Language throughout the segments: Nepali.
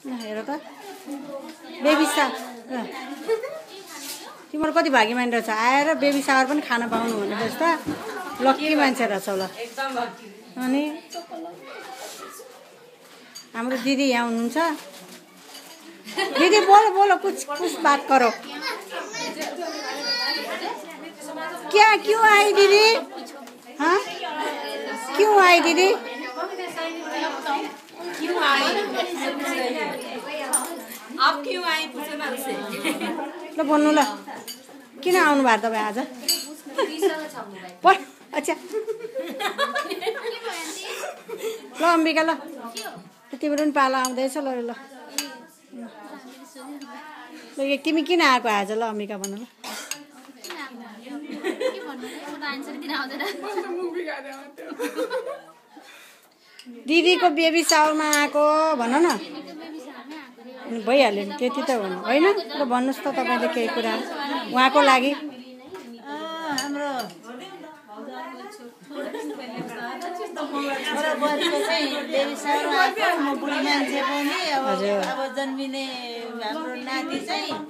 हेर त। बेबी सा। तिम्रो कति भाग्यमान रहेछ? आएर बेबी सावर पनि खान पाउनु भनेपछि त। लक्की मान्छे रहेछौ ल अनि? हाम्रो दिदी यहाँ हुनुहुन्छ। दिदी बोलो बोलो कुछ कुछ बात करो। क्या क्यों आई दीदी? हाँ? क्यों आई दीदी क्यों आई आप क्यों आई पूछो ना उसे ल भन्नु ल। किन आउनु भएको तपाईँ आज? अच्छा। ल अम्बिका ल। तिम्रो पनि पालो आउँदैछ ल ल। तिमी किन आएको आज? ल अम्बिका भन ल। दिदीको बेबी सावरमा आएको भन न। भइहाल्यो नि त्यति त भन्नु होइन। ल भन्नुहोस् त तपाईँले केही कुरा। उहाँको लागि। हाम्रो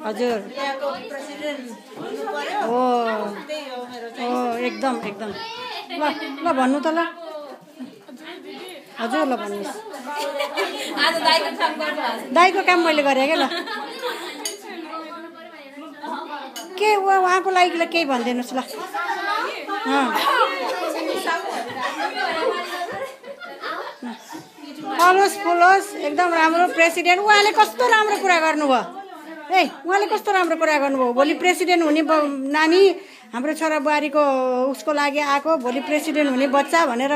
हजुर। हो एकदम एकदम। ल ल भन्नु त ल। हजुर ल भन्नुहोस् दाईको काम मैले गरेँ क्या ल। के उहाँको लागि ल केही भनिदिनुहोस् ल। फलोस् फुलोस् एकदम राम्रो प्रेसिडेन्ट। उहाँले कस्तो राम्रो कुरा गर्नुभयो? ए उहाँले कस्तो राम्रो कुरा गर्नुभयो? भोलि प्रेसिडेन्ट हुने ब- नानी हाम्रो छोरा बुहारीको उसको लागि आएको भोलि प्रेसिडेन्ट हुने बच्चा भनेर